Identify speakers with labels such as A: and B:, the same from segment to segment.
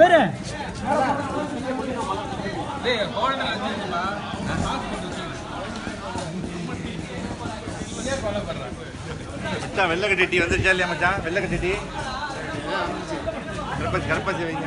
A: பேரு?
B: மச்சான் வெள்ளை கட்டி வந்துருச்சா இல்லையா மச்சான்? வெள்ளை கட்டி கருப்பச்சி கருப்பச்சி வைங்க.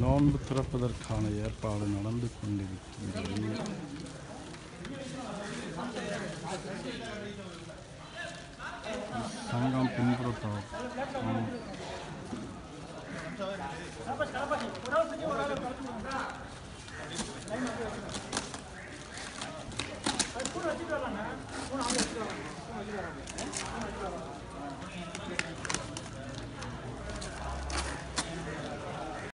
A: நோன்பு திறப்பதற்கான ஏற்பாடு நடந்து கொண்டிருக்கின்றது. சங்கம் பின்புறத்தவர்.